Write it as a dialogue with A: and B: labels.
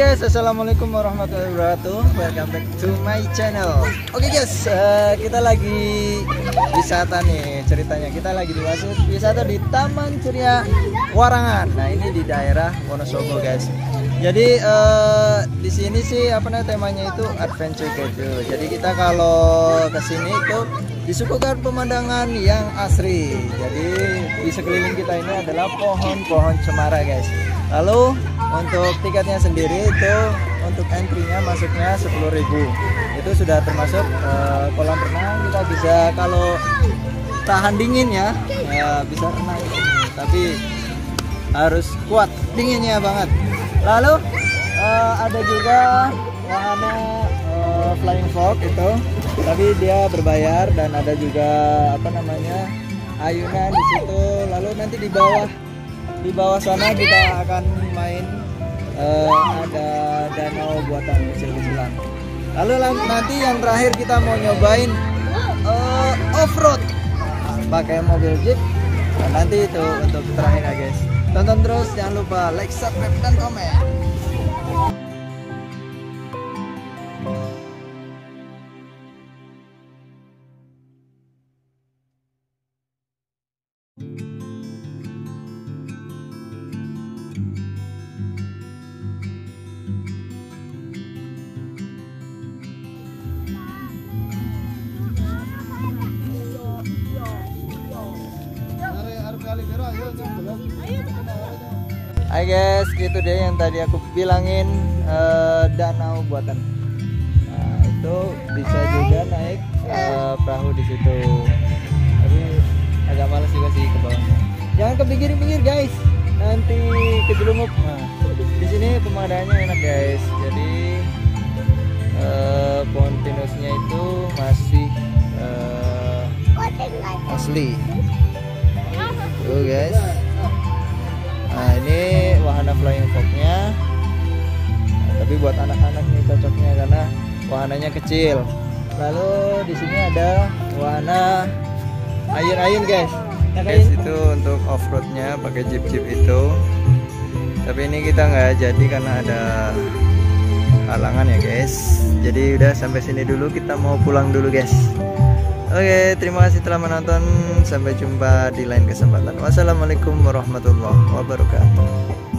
A: Guys, assalamualaikum warahmatullahi wabarakatuh. Welcome back to my channel. Oke guys, eh, kita lagi wisata nih ceritanya. Kita lagi di wasit wisata di Taman Ceria Warangan. Nah ini di daerah Wonosobo guys. Jadi eh, di sini sih apa namanya temanya itu adventure gitu. Jadi kita kalau ke sini itu disuguhkan pemandangan yang asri. Jadi di sekeliling kita ini adalah pohon-pohon cemara guys. Lalu untuk tiketnya sendiri itu untuk entry-nya masuknya 10.000 itu sudah termasuk eh, kolam renang. Kita bisa kalau tahan dingin ya, ya bisa renang. Tapi harus kuat dinginnya banget. Lalu eh, ada juga wahana eh, flying fox itu. Tapi dia berbayar dan ada juga apa namanya ayunan di situ. Lalu nanti di bawah di bawah sana kita akan main eh, ada danau buatan kecil-kecilan lalu nanti yang terakhir kita mau nyobain eh, off road pakai mobil jeep. Nah, nanti itu untuk terakhir ya guys tonton terus jangan lupa like subscribe dan komen Hai guys, itu dia yang tadi aku bilangin eh, danau buatan. Nah, itu bisa juga naik eh, perahu di situ. Tapi agak males juga sih ke bawahnya. Jangan ke pinggir-pinggir guys, nanti kejelumup. Nah, di sini pemandangannya enak guys. Jadi eh, pohon pinusnya itu masih eh, asli. Tuh guys. Nah ini wahana flying fox-nya. Nah, tapi buat anak-anak nih cocoknya karena wahananya kecil. Lalu di sini ada wahana ayun-ayun guys. Guys itu untuk off roadnya pakai jeep jeep itu. Tapi ini kita nggak jadi karena ada halangan ya guys. Jadi udah sampai sini dulu kita mau pulang dulu guys. Oke, terima kasih telah menonton. Sampai jumpa di lain kesempatan. Wassalamualaikum warahmatullahi wabarakatuh.